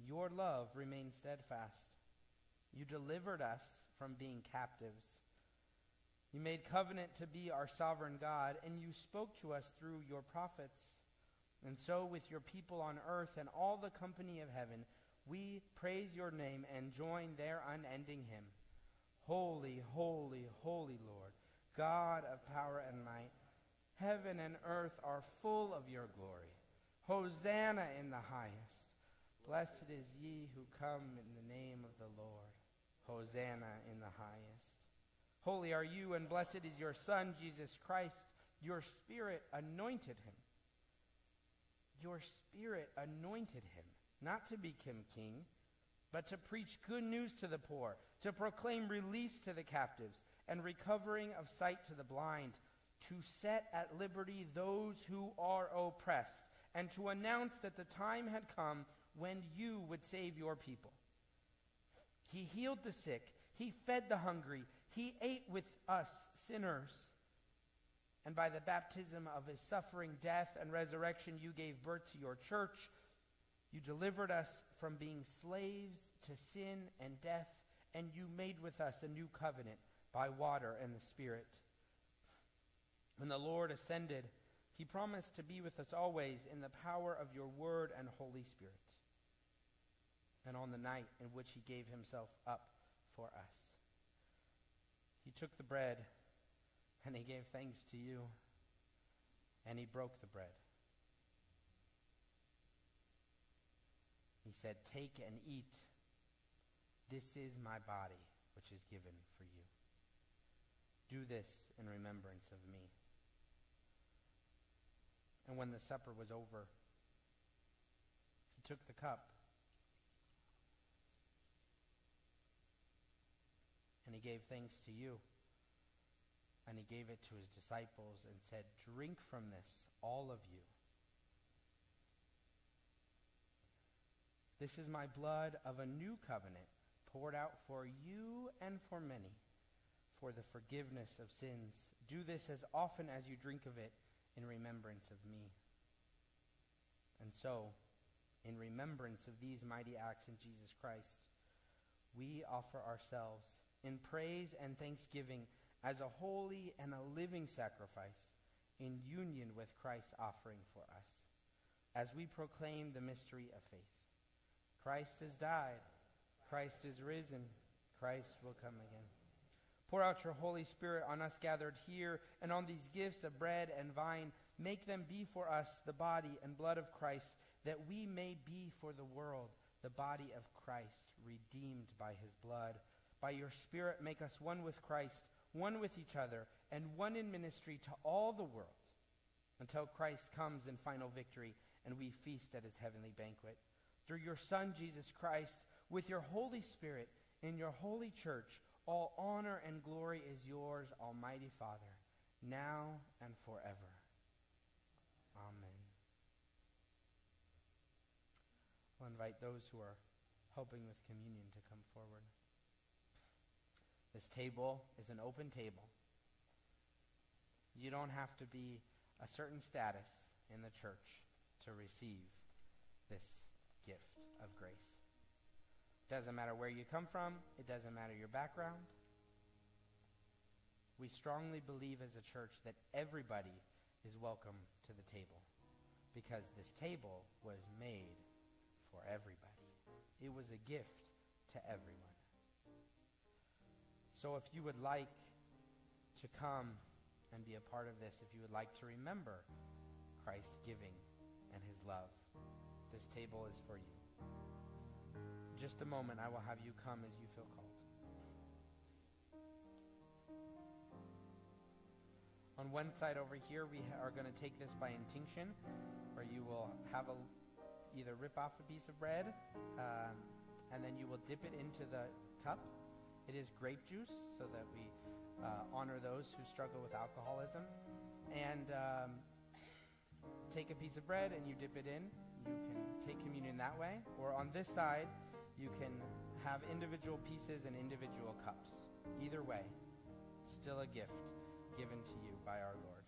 your love remained steadfast. You delivered us from being captives you made covenant to be our sovereign God, and you spoke to us through your prophets. And so, with your people on earth and all the company of heaven, we praise your name and join their unending hymn. Holy, holy, holy Lord, God of power and might, heaven and earth are full of your glory. Hosanna in the highest. Blessed is ye who come in the name of the Lord. Hosanna in the highest. Holy are you, and blessed is your Son, Jesus Christ. Your Spirit anointed him. Your Spirit anointed him, not to become king, but to preach good news to the poor, to proclaim release to the captives, and recovering of sight to the blind, to set at liberty those who are oppressed, and to announce that the time had come when you would save your people. He healed the sick, he fed the hungry, he ate with us sinners. And by the baptism of his suffering, death, and resurrection, you gave birth to your church. You delivered us from being slaves to sin and death, and you made with us a new covenant by water and the Spirit. When the Lord ascended, he promised to be with us always in the power of your word and Holy Spirit. And on the night in which he gave himself up for us, he took the bread and he gave thanks to you and he broke the bread. He said, Take and eat. This is my body, which is given for you. Do this in remembrance of me. And when the supper was over, he took the cup. And he gave thanks to you. And he gave it to his disciples and said, Drink from this, all of you. This is my blood of a new covenant, poured out for you and for many, for the forgiveness of sins. Do this as often as you drink of it in remembrance of me. And so, in remembrance of these mighty acts in Jesus Christ, we offer ourselves in praise and thanksgiving as a holy and a living sacrifice in union with Christ's offering for us, as we proclaim the mystery of faith. Christ has died. Christ is risen. Christ will come again. Pour out your Holy Spirit on us gathered here and on these gifts of bread and wine. Make them be for us the body and blood of Christ, that we may be for the world the body of Christ, redeemed by his blood. By your Spirit, make us one with Christ, one with each other, and one in ministry to all the world, until Christ comes in final victory and we feast at his heavenly banquet through your Son, Jesus Christ, with your Holy Spirit, in your holy church, all honor and glory is yours, Almighty Father, now and forever. Amen. I'll invite those who are helping with communion to come forward. This table is an open table. You don't have to be a certain status in the church to receive this gift of grace. It doesn't matter where you come from, it doesn't matter your background. We strongly believe as a church that everybody is welcome to the table because this table was made for everybody. It was a gift to everyone. So if you would like to come and be a part of this, if you would like to remember Christ's giving and his love, this table is for you. Just a moment, I will have you come as you feel called. On one side over here, we are going to take this by intinction, where you will have a either rip off a piece of bread, um, and then you will dip it into the cup. It is grape juice, so that we uh, honor those who struggle with alcoholism. And um, take a piece of bread and you dip it in. You can take communion that way. Or on this side, you can have individual pieces and individual cups. Either way, still a gift given to you by our Lord.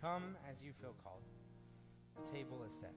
Come as you feel called. The table is set.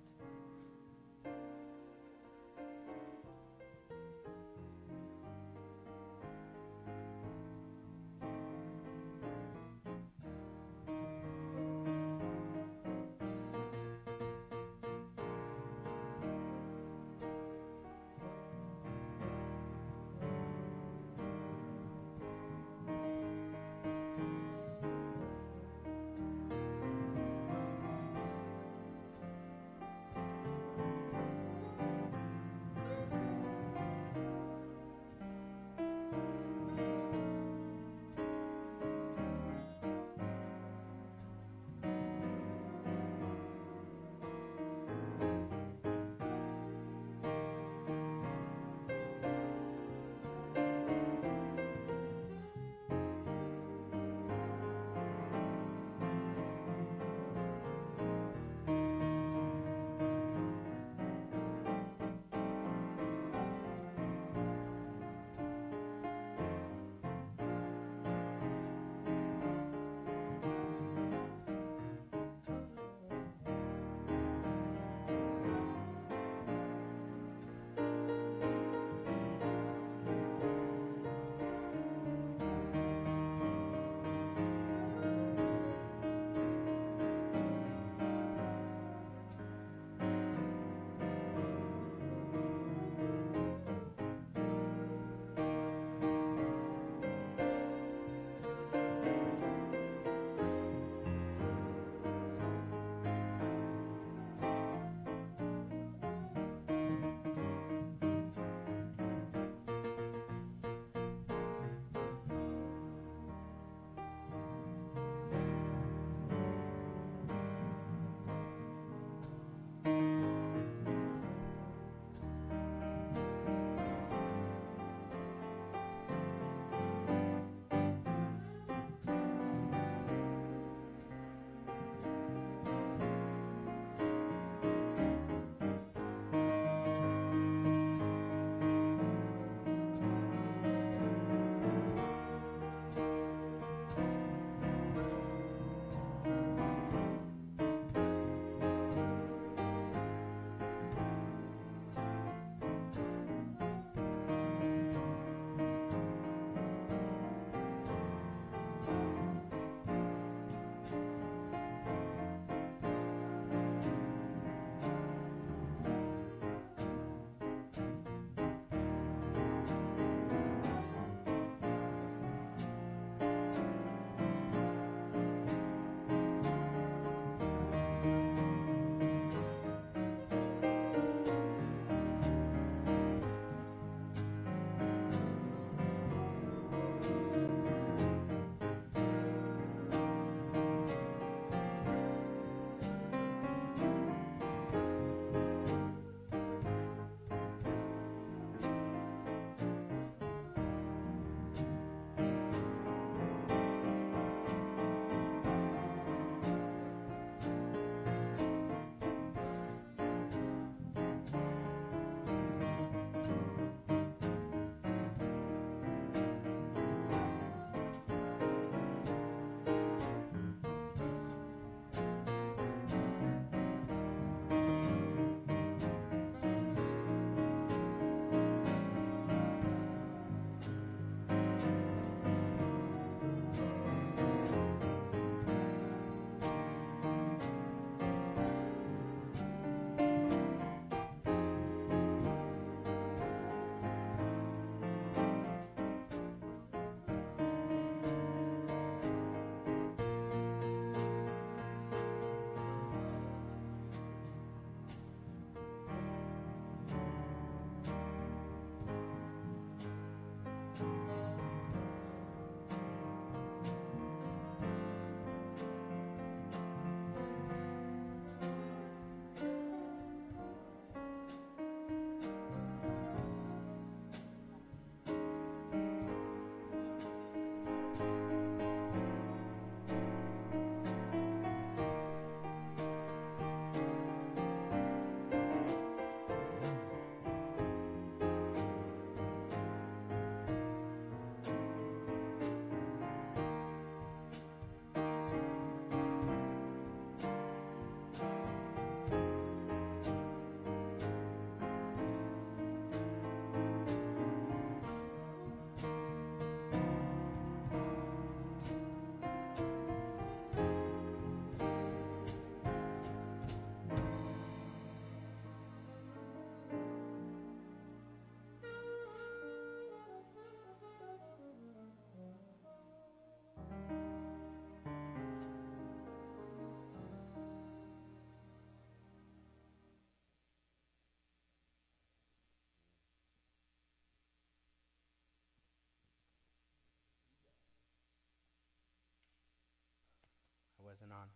Closing on.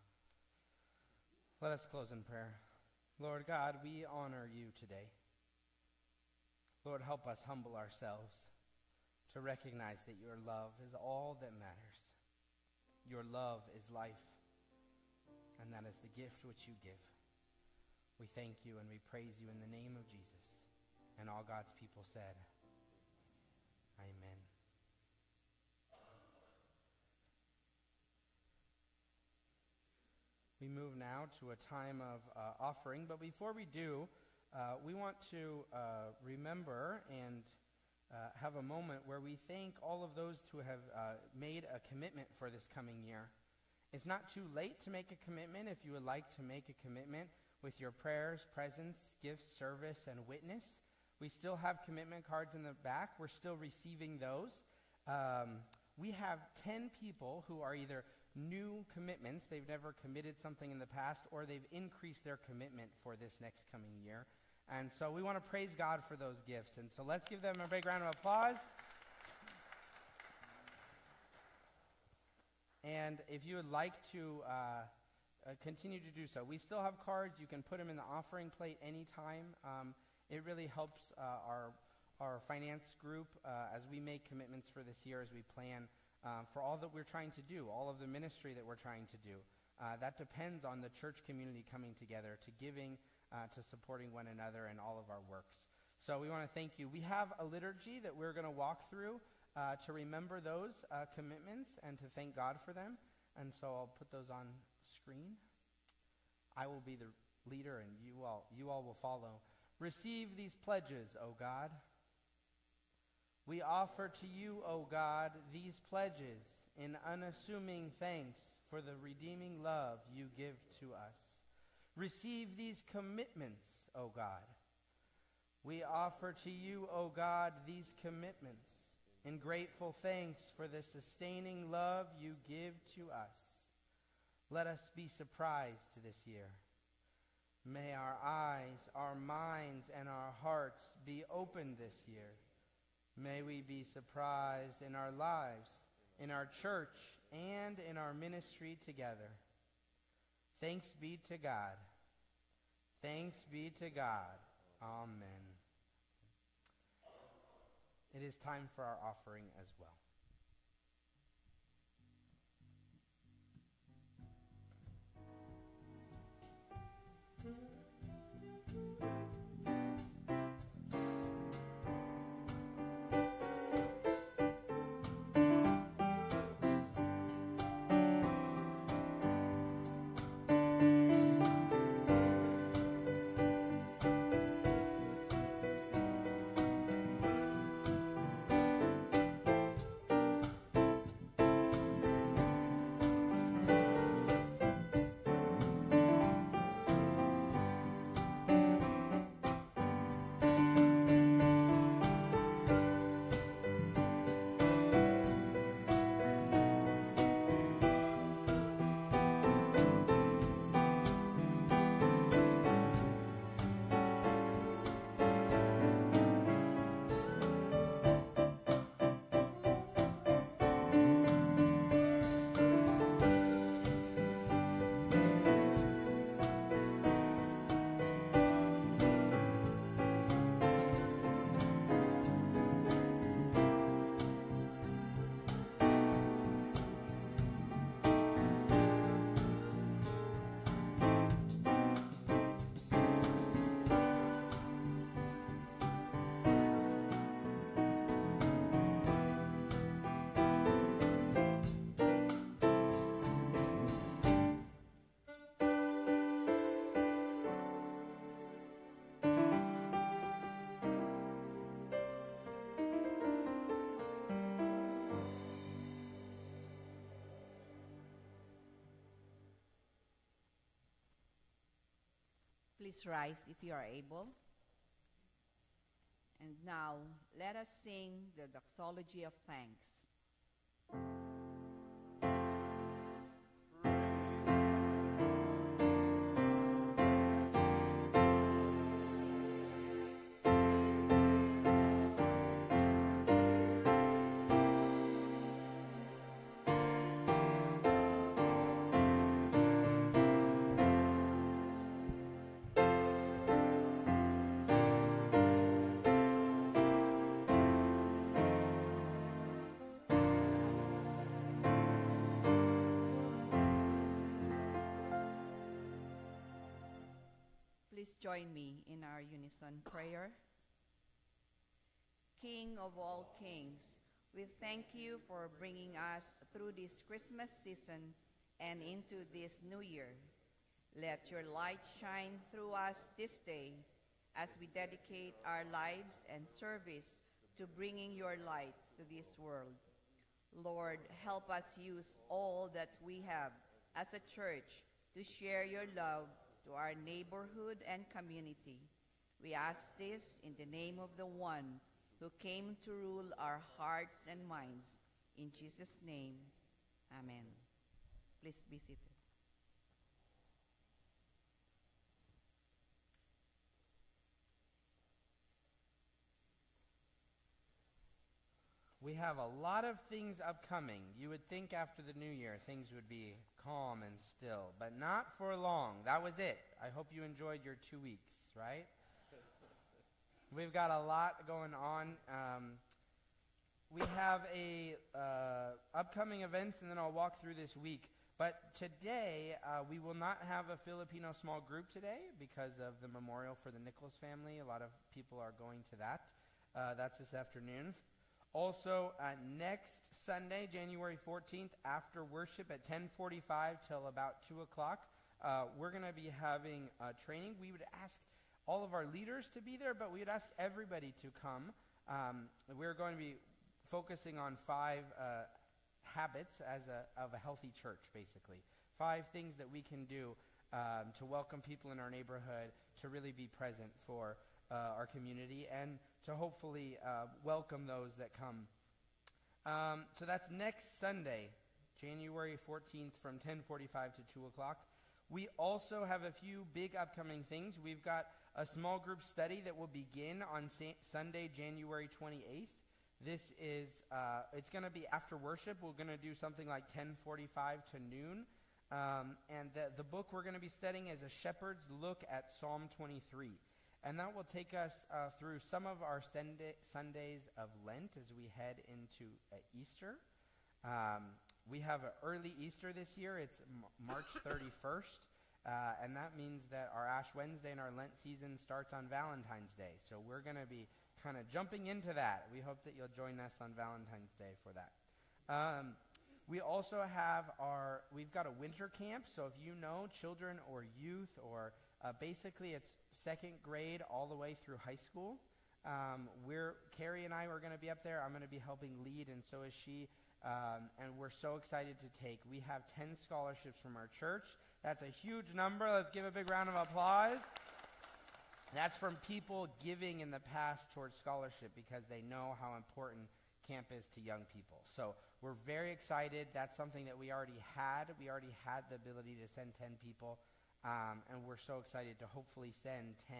Let us close in prayer. Lord God, we honor you today. Lord, help us humble ourselves to recognize that your love is all that matters. Your love is life, and that is the gift which you give. We thank you and we praise you in the name of Jesus. And all God's people said, Amen. We move now to a time of uh, offering, but before we do, uh, we want to uh, remember and uh, have a moment where we thank all of those who have uh, made a commitment for this coming year. It's not too late to make a commitment if you would like to make a commitment with your prayers, presence, gifts, service, and witness. We still have commitment cards in the back. We're still receiving those. Um, we have 10 people who are either new commitments, they've never committed something in the past, or they've increased their commitment for this next coming year. And so we want to praise God for those gifts. And so let's give them a big round of applause. And if you would like to uh, uh, continue to do so, we still have cards. You can put them in the offering plate anytime. Um, it really helps uh, our, our finance group uh, as we make commitments for this year, as we plan uh, for all that we're trying to do, all of the ministry that we're trying to do. Uh, that depends on the church community coming together, to giving, uh, to supporting one another in all of our works. So we want to thank you. We have a liturgy that we're going to walk through uh, to remember those uh, commitments and to thank God for them. And so I'll put those on screen. I will be the leader, and you all, you all will follow. Receive these pledges, O God. We offer to you, O God, these pledges in unassuming thanks for the redeeming love you give to us. Receive these commitments, O God. We offer to you, O God, these commitments in grateful thanks for the sustaining love you give to us. Let us be surprised this year. May our eyes, our minds, and our hearts be open this year May we be surprised in our lives, in our church, and in our ministry together. Thanks be to God. Thanks be to God. Amen. It is time for our offering as well. Please rise if you are able. And now let us sing the doxology of thanks. Join me in our unison prayer. King of all kings, we thank you for bringing us through this Christmas season and into this new year. Let your light shine through us this day as we dedicate our lives and service to bringing your light to this world. Lord, help us use all that we have as a church to share your love to our neighborhood and community. We ask this in the name of the one who came to rule our hearts and minds. In Jesus' name, amen. Please be seated. We have a lot of things upcoming. You would think after the new year things would be calm and still, but not for long. That was it. I hope you enjoyed your two weeks, right? [LAUGHS] We've got a lot going on. Um, we have a uh, upcoming events, and then I'll walk through this week. But today, uh, we will not have a Filipino small group today because of the memorial for the Nichols family. A lot of people are going to that. Uh, that's this afternoon. Also, uh, next Sunday, January 14th, after worship at 10:45 till about 2 o'clock, uh, we're going to be having a training. We would ask all of our leaders to be there, but we would ask everybody to come. Um, we're going to be focusing on five uh, habits as a, of a healthy church, basically. Five things that we can do um, to welcome people in our neighborhood, to really be present for uh, our community, and to hopefully uh, welcome those that come. Um, so that's next Sunday, January 14th, from 10:45 to 2 o'clock. We also have a few big upcoming things. We've got a small group study that will begin on sa- Sunday, January 28th. This is uh, it's going to be after worship. We're going to do something like 10:45 to noon. Um, and the, the book we're going to be studying is a shepherd's look at Psalm 23. And that will take us uh, through some of our Sunday, Sundays of Lent as we head into uh, Easter. Um, we have an early Easter this year. It's M- March [LAUGHS] 31st. Uh, and that means that our Ash Wednesday and our Lent season starts on Valentine's Day. So we're going to be kind of jumping into that. We hope that you'll join us on Valentine's Day for that. Um, we also have our, we've got a winter camp. So if you know children or youth, or uh, basically it's second grade all the way through high school, um, we're, Carrie and I are going to be up there. I'm going to be helping lead, and so is she. Um, and we're so excited to take. We have 10 scholarships from our church. That's a huge number. Let's give a big round of applause. That's from people giving in the past towards scholarship because they know how important camp is to young people. So we're very excited. That's something that we already had. We already had the ability to send 10 people, um, and we're so excited to hopefully send 10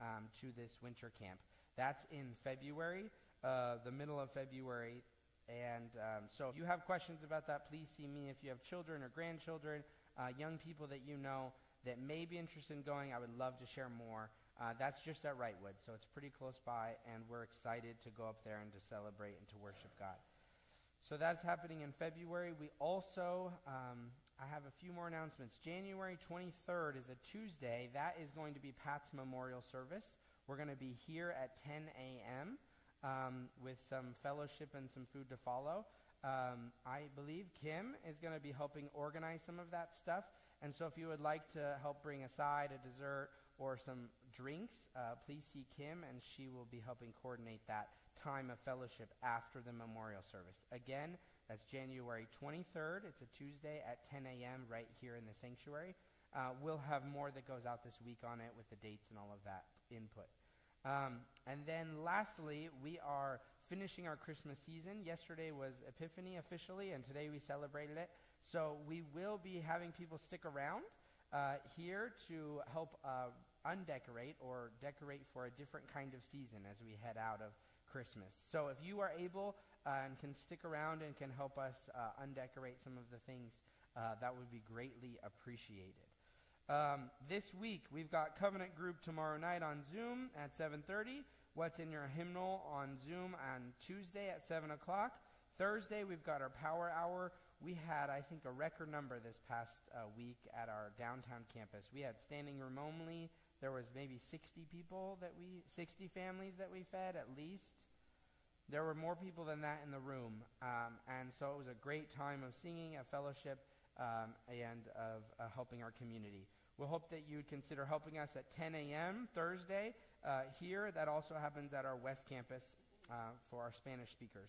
um, to this winter camp. That's in February, uh, the middle of February. And um, so if you have questions about that, please see me. If you have children or grandchildren, uh, young people that you know that may be interested in going, I would love to share more. Uh, that's just at Wrightwood, so it's pretty close by, and we're excited to go up there and to celebrate and to worship God. So that's happening in February. We also, um, I have a few more announcements. January 23rd is a Tuesday. That is going to be Pat's memorial service. We're going to be here at 10 a.m. Um, with some fellowship and some food to follow. Um, I believe Kim is going to be helping organize some of that stuff. And so if you would like to help bring a side, a dessert, or some drinks, uh, please see Kim, and she will be helping coordinate that time of fellowship after the memorial service. Again, that's January 23rd. It's a Tuesday at 10 a.m. right here in the sanctuary. Uh, we'll have more that goes out this week on it with the dates and all of that input. Um, and then lastly, we are finishing our Christmas season. Yesterday was Epiphany officially, and today we celebrated it. So we will be having people stick around uh, here to help uh, undecorate or decorate for a different kind of season as we head out of Christmas. So if you are able uh, and can stick around and can help us uh, undecorate some of the things, uh, that would be greatly appreciated. Um, this week we've got Covenant Group tomorrow night on Zoom at 7:30. What's in your hymnal on Zoom on Tuesday at 7 o'clock. Thursday we've got our Power Hour. We had, I think, a record number this past uh, week at our downtown campus. We had standing room only, There was maybe 60 people that we, 60 families that we fed at least. There were more people than that in the room. Um, and so it was a great time of singing, of fellowship, um, and of uh, helping our community. We'll hope that you would consider helping us at 10 a.m. Thursday uh, here. That also happens at our West Campus uh, for our Spanish speakers.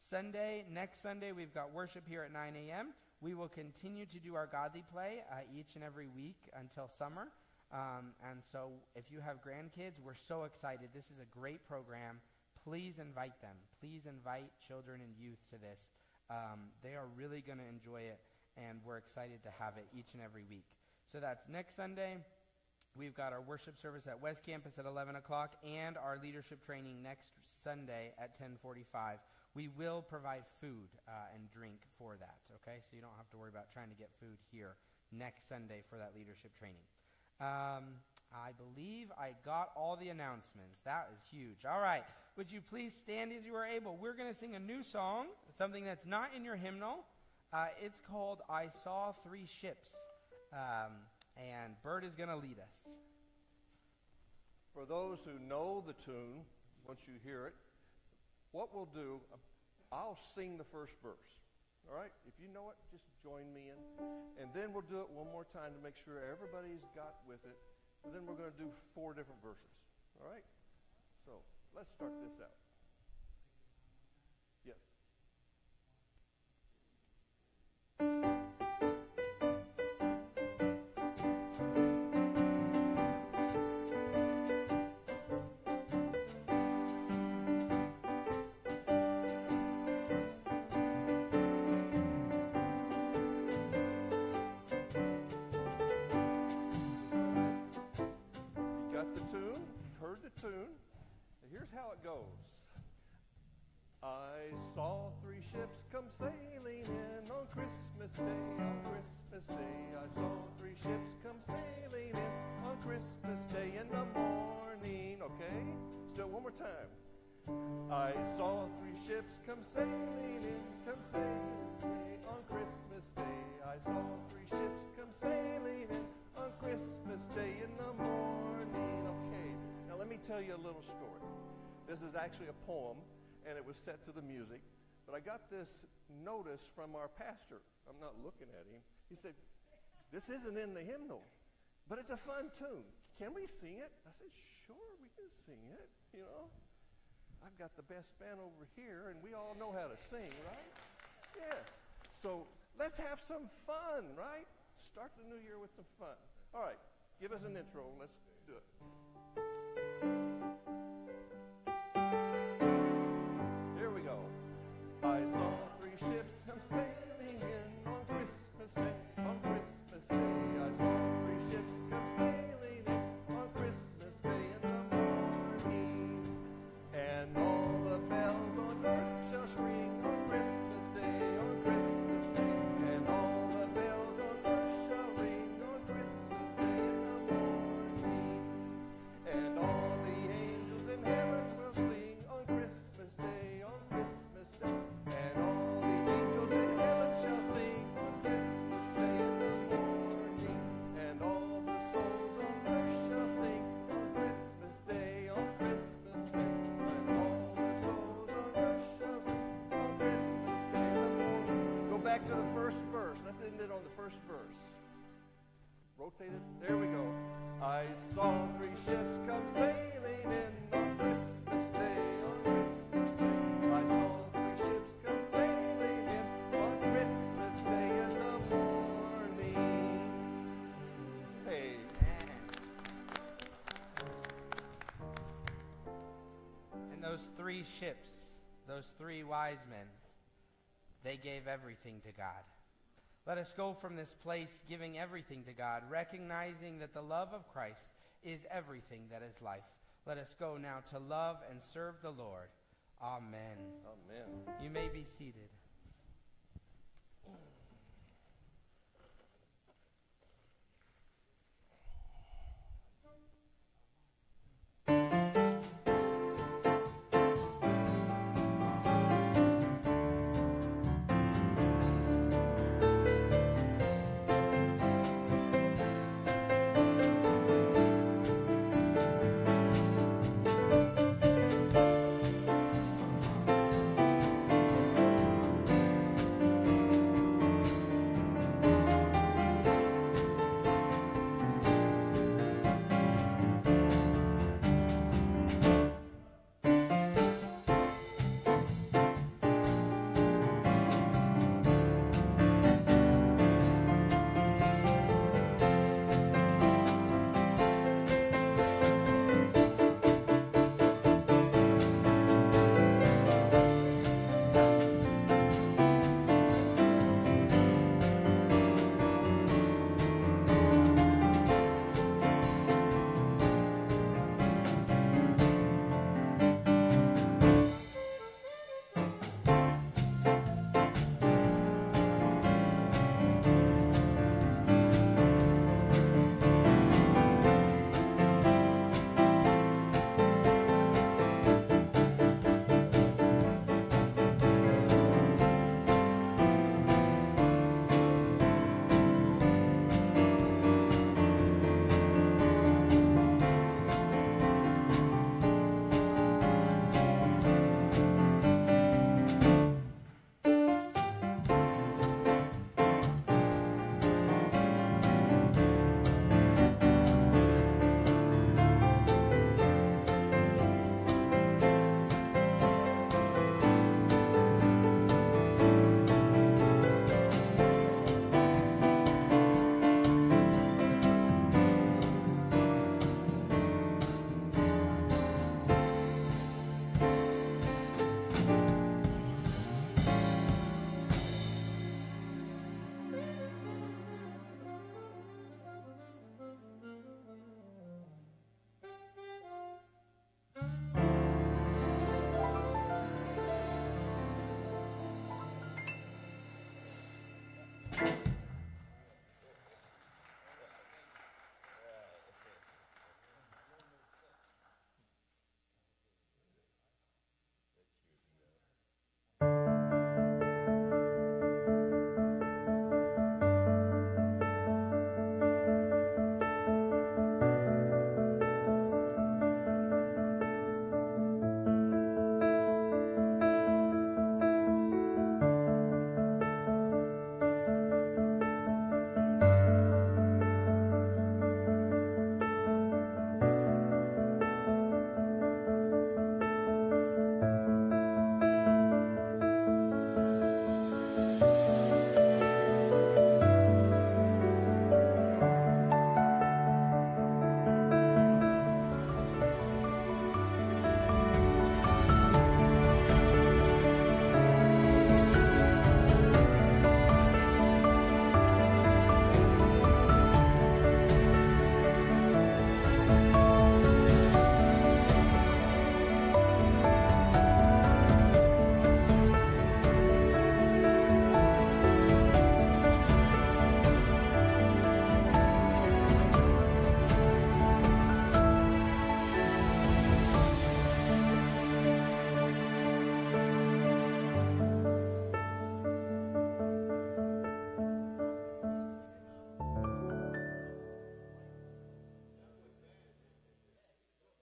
Sunday, next Sunday, we've got worship here at 9 a.m. We will continue to do our godly play uh, each and every week until summer. Um, and so if you have grandkids, we're so excited. This is a great program. Please invite them. Please invite children and youth to this. Um, they are really going to enjoy it, and we're excited to have it each and every week. So that's next Sunday. We've got our worship service at West Campus at 11 o'clock and our leadership training next Sunday at 1045. We will provide food uh, and drink for that, okay? So you don't have to worry about trying to get food here next Sunday for that leadership training. Um, I believe I got all the announcements. That is huge. All right. Would you please stand as you are able? We're going to sing a new song, something that's not in your hymnal. Uh, it's called I Saw Three Ships. Um, and Bert is going to lead us. For those who know the tune, once you hear it, what we'll do, I'll sing the first verse. All right? If you know it, just join me in. And then we'll do it one more time to make sure everybody's got with it. And then we're going to do four different verses. All right? So let's start this out. Yes. Heard the tune. Now Here's how it goes. I saw three ships come sailing in on Christmas Day. On Christmas Day, I saw three ships come sailing in on Christmas Day in the morning. Okay? So one more time. I saw three ships come sailing in, come sailing on Christmas Day. I saw three ships come sailing in on Christmas Day in the morning. Tell you a little story. This is actually a poem, and it was set to the music. But I got this notice from our pastor. I'm not looking at him. He said, This isn't in the hymnal, but it's a fun tune. Can we sing it? I said, Sure, we can sing it, you know. I've got the best band over here, and we all know how to sing, right? Yes. So let's have some fun, right? Start the new year with some fun. All right, give us an intro. Let's do it. I saw back to the first verse. Let's end it on the first verse. Rotate it. There we go. I saw three ships come sailing in on Christmas Day. On Christmas Day. I saw three ships come sailing in on Christmas Day in the morning. Hey. And those three ships, those three wise men, they gave everything to God. Let us go from this place giving everything to God, recognizing that the love of Christ is everything that is life. Let us go now to love and serve the Lord. Amen. Amen. You may be seated.